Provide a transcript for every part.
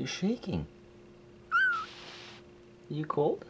You're shaking. Are you cold?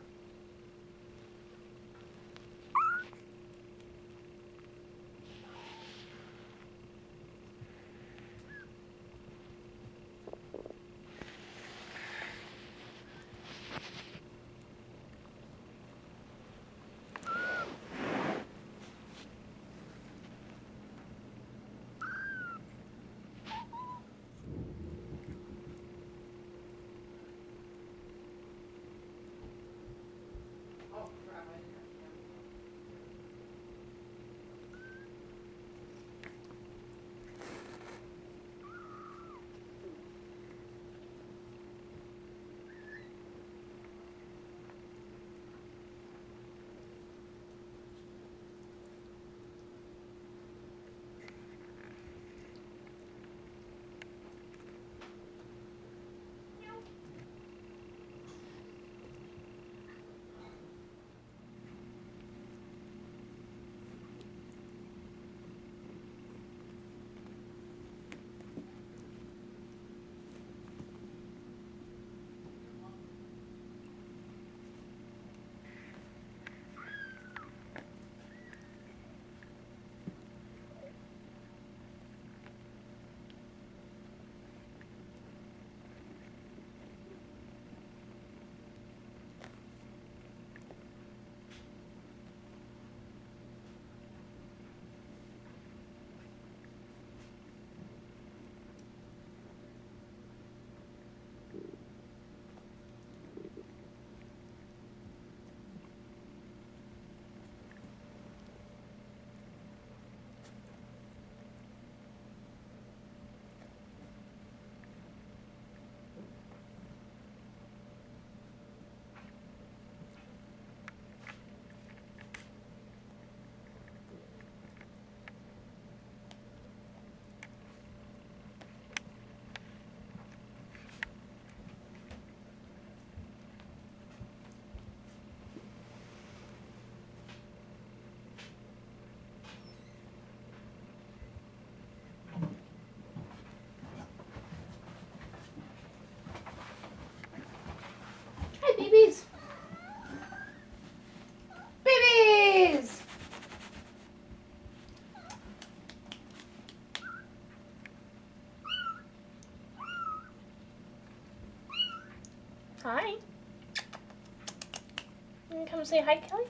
Hi. You wanna come say hi, Kelly?